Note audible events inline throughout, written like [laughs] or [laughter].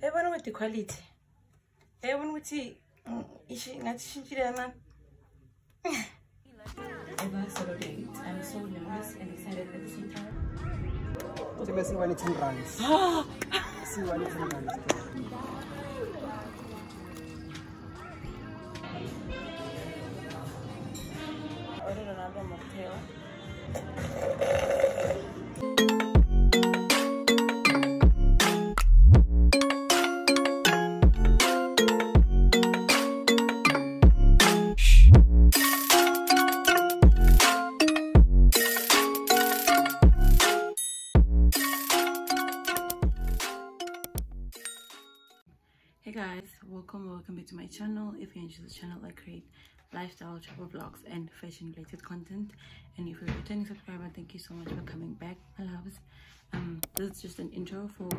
yayibona ukuthi quality. Yayibona ukuthi ngathi ishintshile kancane ever solo date i'm so nervous and excited at the same time. Maybe see one ten runs. see one ten runs. I ordered another mocktail guys welcome welcome back to my channel. If you're into channel i create lifestyle travel vlogs and fashion related content. And if you're a returning subscriber thank you so much for coming back my loves. Um this is just an intro for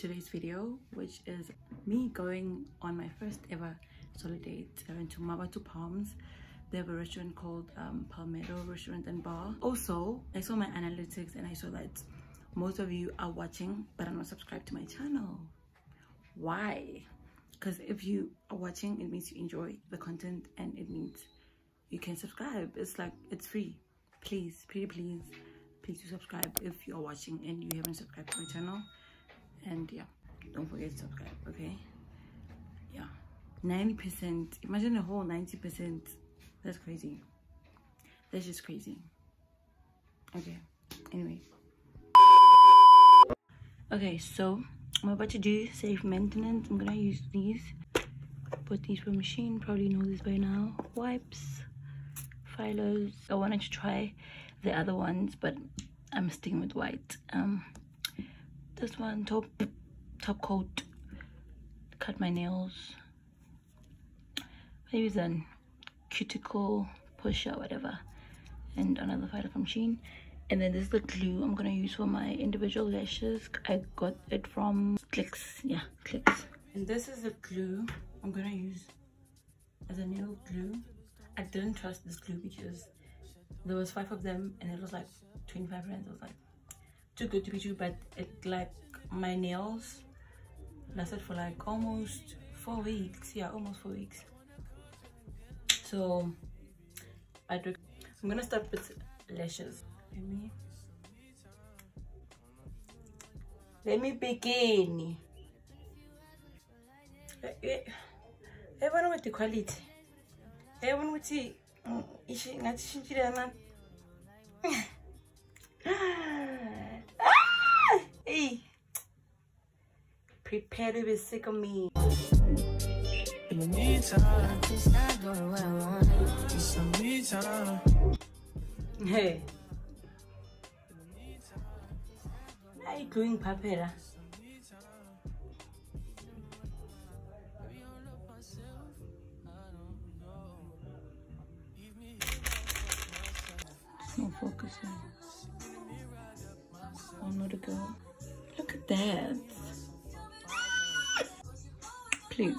today's video which is me going on my first ever solo date. I went to Mmabatho Palms. They have a restaurant called um, Palmetto Restaurant and Bar. Also, I saw my analytics and I saw that most of you are watching but are not subscribed to my channel why? Because if you are watching it means you enjoy the content and it means you can subscribe. It's like it's free. Please pretty please please do subscribe if you're watching and you haven't subscribed to my channel. And yeah don't forget to subscribe okay? Yeah. 90 percent imagine a whole 90 percent. That's crazy. That's just crazy. Okay anyway. Okay so I'm about to do safe maintenance. I'm gonna use these. Put these for machine. Probably know this by now. Wipes, filos. I wanted to try the other ones, but I'm sticking with white. Um, this one top top coat. Cut my nails. Maybe then cuticle pusher, whatever. And another filer from Sheen and then this is the glue i'm gonna use for my individual lashes. I got it from clicks. Yeah clicks. And this is the glue i'm gonna use as a nail glue. I didn't trust this glue because there was five of them and it was like 25 rands i was like too good to be true but it like my nails lasted for like almost four weeks. Yeah almost four weeks. So i do i'm gonna start with lashes let me let me begin eh, eh, eh, yayibona ukuthi quality. Yayibona ukuthi mm, ngathi ishintshile kancane ah! Hey, prepare to be sick of me. In you doing, Papera? It's not focusing. Oh, not a girl. Look at that. Please.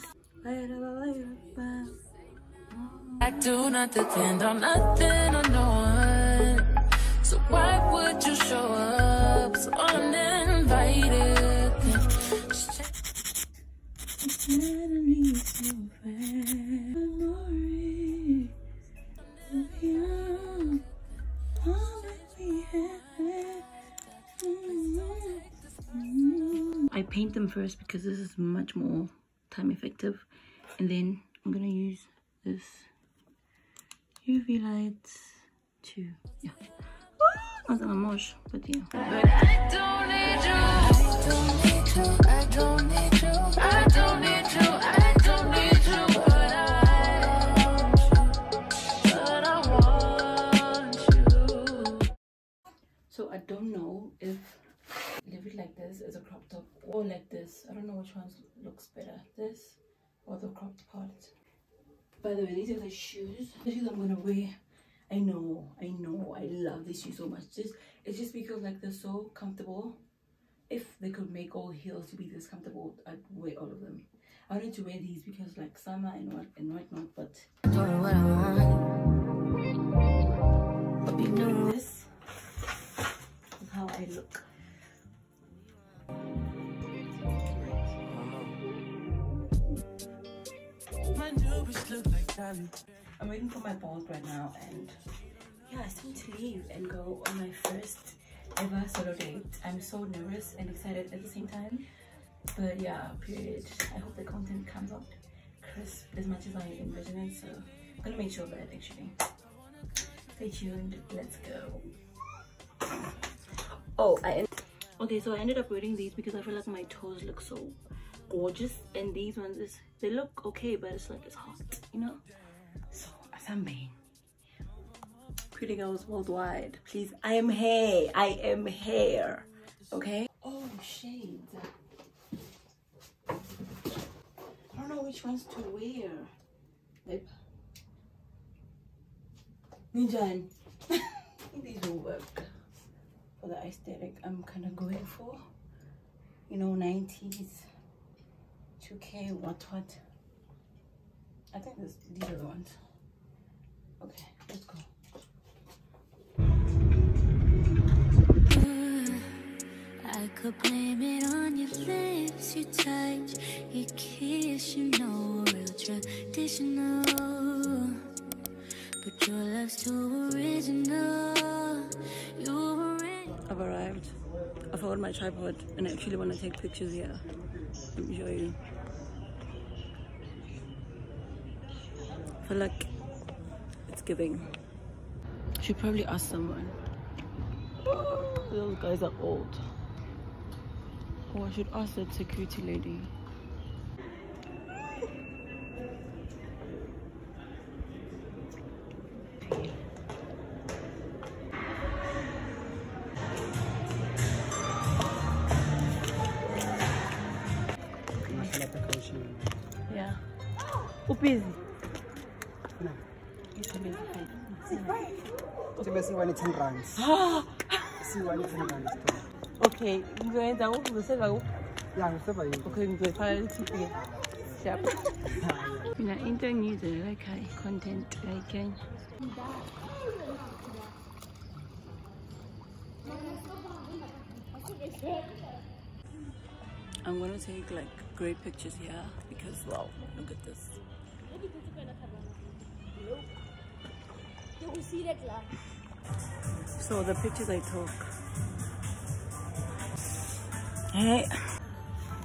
I do not depend on nothing or no one. So why would you show up had. I paint them first because this is much more time effective, and then I'm gonna use this UV light to yeah. Not that I'm much, but yeah. But I don't need you. I don't need you. I don't need you. I don't need you. I don't need you. But I want you. But I want you. So I don't know if leave it like this as a crop top or like this. I don't know which one looks better, this or the cropped part. By the way, these are the shoes. The shoes I'm gonna wear. I know, I know, I love these shoes so much. Just it's just because like they're so comfortable. If they could make all heels to be this comfortable, I'd wear all of them. I wanted to wear these because like summer and what and whatnot, but ever solo date. I'm so nervous and excited at the same time. But yeah, period. I hope the content comes out crisp as much as I envision it. So I'm gonna make sure of that actually. Stay tuned. Let's go. Oh, I okay. So I ended up wearing these because I feel like my toes look so gorgeous, and these ones is they look okay, but it's like it's hot, you know. So Asambe, pretty girls worldwide, please. I am here. I am here. Okay. Oh shades. I don't know which ones to wear. Ninjan. These will work for the aesthetic I'm kind of going for. You know, 90s, 2K, what, what. I think this, these are the ones. Okay, let's go. I could blame it on your lips, your touch, your kiss, you know, real traditional. But your love's too original. You original. I've arrived. I forgot my tripod and I actually want to take pictures here. Let me show you. I feel like it's giving. Should probably ask someone. Those guys are old. Or I should ask the security lady. Yeah. Upizi. No. It's Masala precaution. Yeah. Upizi. Na. Sebe siwane 10 rands. [gasps] Siwane 10 rands. Okay, ngizoyenza ukuzoseva Ya, ngiseba yini? Okay, ngizoyifaka lithipi sharp. Mina into engiyizela ekhaya content ayikenya. I'm gonna take like great pictures here because wow, look at this. So the pictures I took. Hey,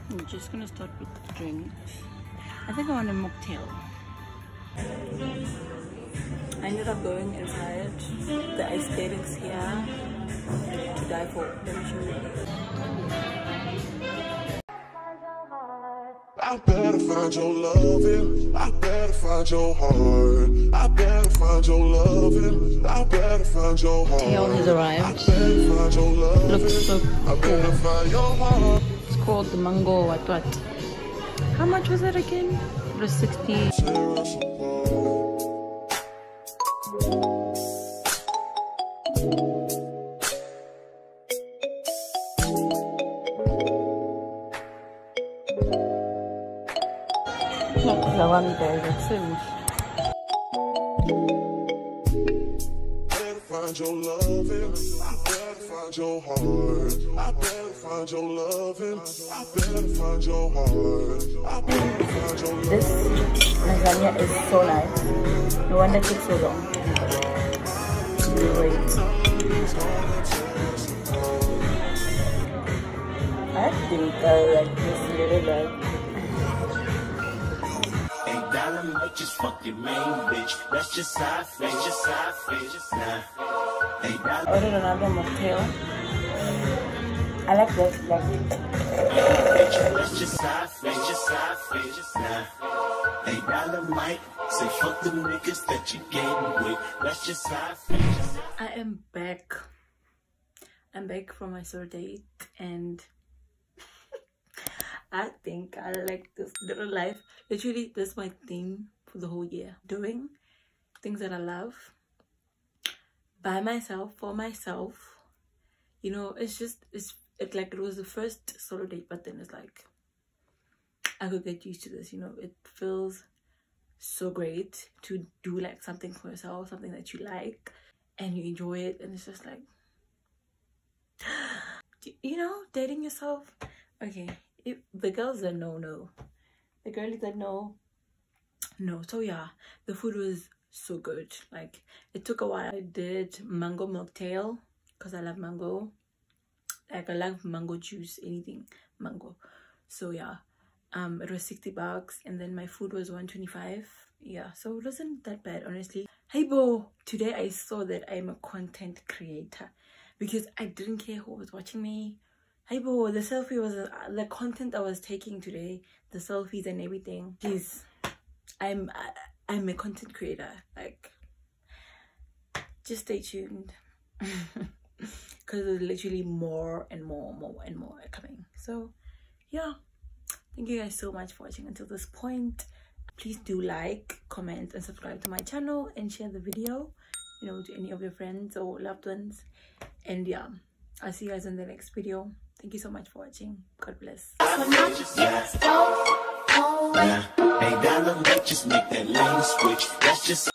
I'm just gonna start with the drinks. I think I want a mocktail. I ended up going inside the ice aesthetics here to die for. I better find your loving. I better find your heart. I better find your loving. I better find your heart. Tail has arrived. I better find your love. Looks so I better find your heart. It's called the mango what what. How much was it again? It was 60. Find your heart. I better find your loving. I better find your heart. I better find your love. This lasagna is so nice. No wonder it took so long. Wait. I think I like this little bag. Hey, dollar just fuck your main bitch. That's just how I feel. Just how I feel. Just nah. Hey, dollar ordered another mocktail. I like that, like I am back. I'm back from my sore date and [laughs] I think I like this little life. Literally, this is my theme for the whole year. Doing things that I love by myself, for myself. You know, it's just, it's it like it was the first solo date, but then it's like I could get used to this, you know. It feels so great to do like something for yourself, something that you like and you enjoy it and it's just like [gasps] you know dating yourself okay if the girls that no no the girlies that no no so yeah the food was so good. Like it took a while. I did mango mocktail because i love mango. Like i love mango juice anything mango. So yeah. Um it was 60 bucks and then my food was 125 yeah so it wasn't that bad honestly. Hey bo today i saw that i'm a content creator because i didn't care who was watching me. Hey bo the selfie was uh, the content i was taking today the selfies and everything. Please i'm I, i'm a content creator like just stay tuned. [laughs] Because there's literally more and more more and more coming. So yeah. Thank you guys so much for watching until this point. Please do like comment and subscribe to my channel and share the video you know to any of your friends or loved ones. And yeah. I'll see you guys in the next video. Thank you so much for watching. God bless Hey, dollar, let's just make that lane switch. That's just